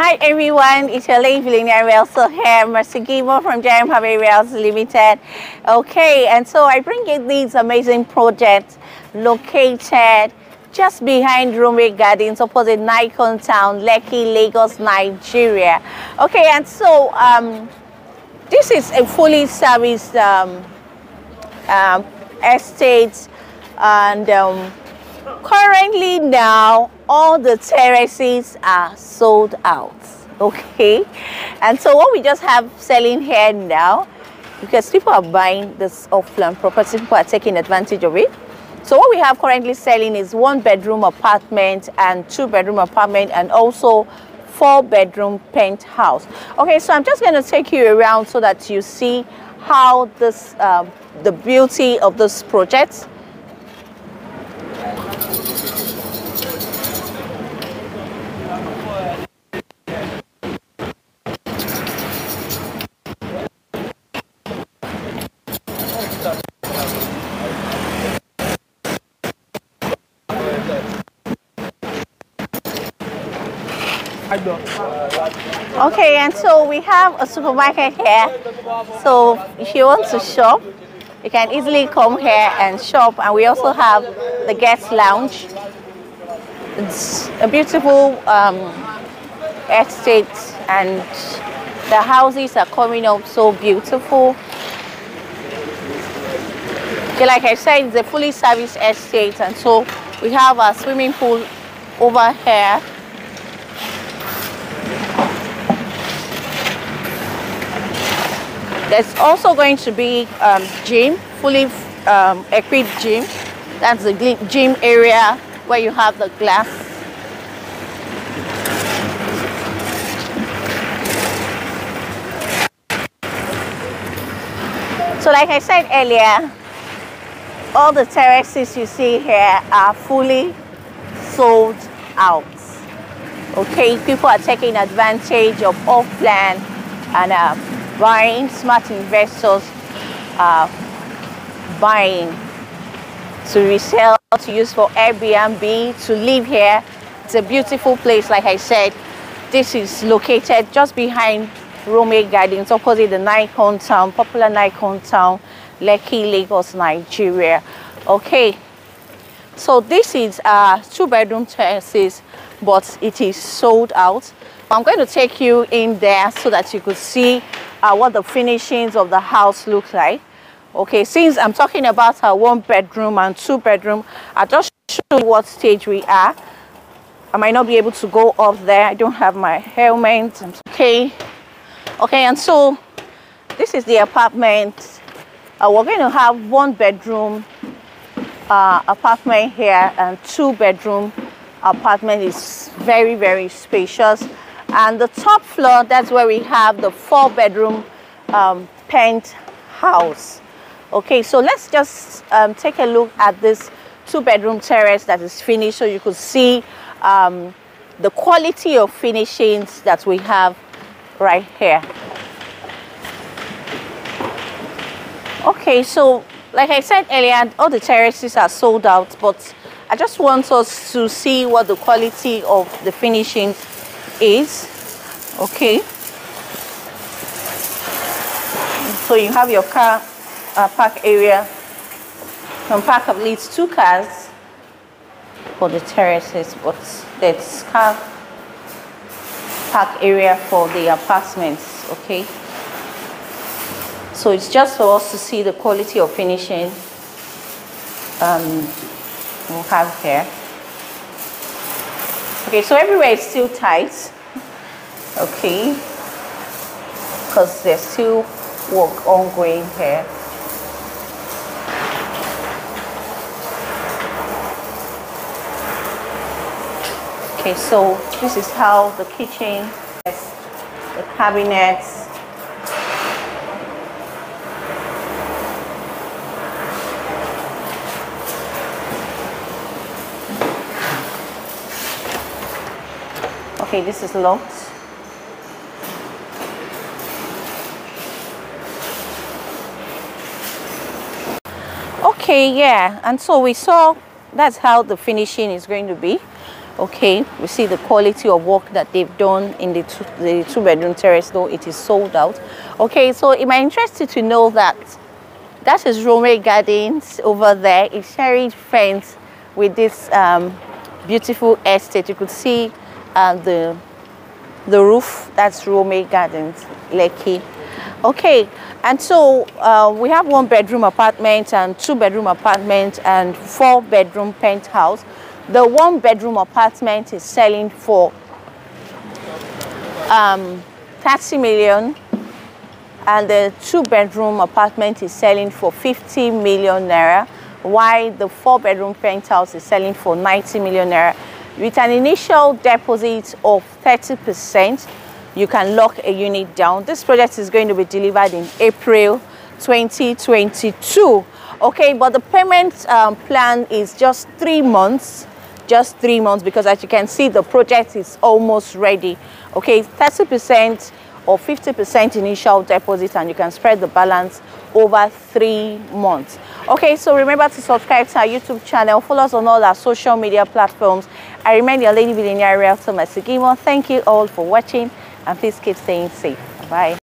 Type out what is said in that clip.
Hi everyone, it's billionaire also here, Mercy Gimo from GM Harvey Realty Limited. Okay, and so I bring you these amazing projects located just behind Rome Gardens, opposite Nicon Town, Lekki, Lagos, Nigeria. Okay, and so um, this is a fully serviced um, um, estate and um, currently now all the terraces are sold out okay? And so what we just have selling here now because people are buying this off-plan property people are taking advantage of it. So what we have currently selling is one bedroom apartment and two bedroom apartment and also four bedroom penthouse. Okay so i'm just going to take you around so that you see how this um, the beauty of this project Okay, and so we have a supermarket here. So if you want to shop, you can easily come here and shop. And we also have the guest lounge. It's a beautiful um, estate and the houses are coming up so beautiful. Like I said, it's a fully serviced estate and so we have a swimming pool over here There's also going to be um, gym, fully um, equipped gym. That's the gym area where you have the glass. So like I said earlier, all the terraces you see here are fully sold out. Okay, people are taking advantage of off-plan and uh, buying, smart investors are buying to resell, to use for Airbnb, to live here. It's a beautiful place, like I said. This is located just behind Rome Gardens, opposite the Nicon Town, popular Nicon Town, Lekki, Lagos, Nigeria. Okay, so this is a two-bedroom terraces, but it is sold out. I'm going to take you in there so that you could see uh, what the finishings of the house looks like. Okay, since I'm talking about a one bedroom and two bedroom, I'll just show you what stage we are. I might not be able to go up there. I don't have my helmet. Okay. Okay, and so this is the apartment. Uh, we're going to have one bedroom uh, apartment here and two bedroom apartment is very, very spacious. And the top floor, that's where we have the four bedroom um, penthouse. Okay, so let's just um, take a look at this two bedroom terrace that is finished so you could see um, the quality of finishings that we have right here. Okay, so like I said earlier, all the terraces are sold out, but I just want us to see what the quality of the finishing is. Okay. So you have your car uh, park area. Can park at least two cars for the terraces, but there's car park area for the apartments. Okay. So it's just for us to see the quality of finishing um, we'll have here. Okay, so everywhere is still tight. Okay, because there's still work ongoing here. Okay, so this is how the kitchen, the cabinets, Okay, this is locked. Okay, yeah, and so we saw that's how the finishing is going to be. Okay we see the quality of work that they've done in the two, the two bedroom terrace though it is sold out. Okay so it might interest you to know that that is Rome Gardens over there it's sharing fence with this um, beautiful estate. You could see uh, the the roof that's Rome Gardens Lekki. Okay and so uh, we have one bedroom apartment and two bedroom apartment and four bedroom penthouse the one bedroom apartment is selling for um, 30 million and the two bedroom apartment is selling for 50 million naira while the four bedroom penthouse is selling for 90 million naira. With an initial deposit of 30 percent you can lock a unit down. This project is going to be delivered in april 2022 okay but the payment um, plan is just three months just three months because as you can see the project is almost ready. Okay 30 percent or 50 percent initial deposit and you can spread the balance over three months. Okay so remember to subscribe to our youtube channel follow us on all our social media platforms. I remain your lady billionaire realtor Gimo. thank you all for watching and please keep staying safe. Bye